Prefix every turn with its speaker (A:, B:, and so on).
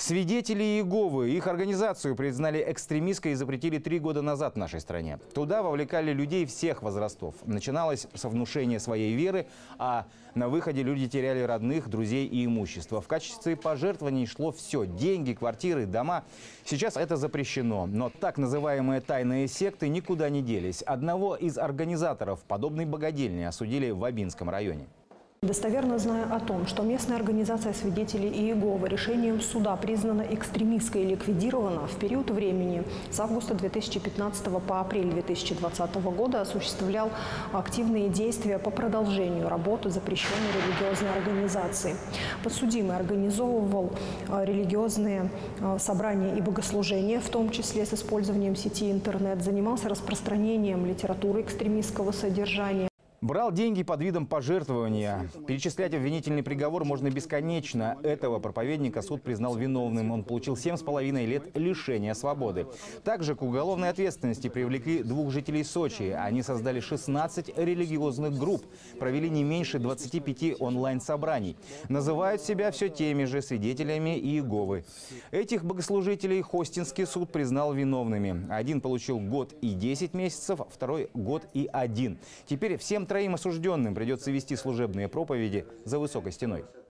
A: Свидетели Иеговы, их организацию признали экстремистской и запретили три года назад в нашей стране. Туда вовлекали людей всех возрастов. Начиналось со внушения своей веры, а на выходе люди теряли родных, друзей и имущество. В качестве пожертвований шло все – деньги, квартиры, дома. Сейчас это запрещено, но так называемые тайные секты никуда не делись. Одного из организаторов подобной богадельни осудили в Абинском районе.
B: Достоверно зная о том, что местная организация свидетелей Иеговы решением суда признана экстремистской и ликвидирована, в период времени с августа 2015 по апрель 2020 года осуществлял активные действия по продолжению работы запрещенной религиозной организации. Подсудимый организовывал э, религиозные э, собрания и богослужения, в том числе с использованием сети интернет, занимался распространением литературы экстремистского содержания,
A: Брал деньги под видом пожертвования. Перечислять обвинительный приговор можно бесконечно. Этого проповедника суд признал виновным. Он получил 7,5 лет лишения свободы. Также к уголовной ответственности привлекли двух жителей Сочи. Они создали 16 религиозных групп, провели не меньше 25 онлайн-собраний. Называют себя все теми же свидетелями Иеговы. Этих богослужителей Хостинский суд признал виновными. Один получил год и 10 месяцев, второй год и один. Теперь всем троим осужденным придется вести служебные проповеди за высокой стеной.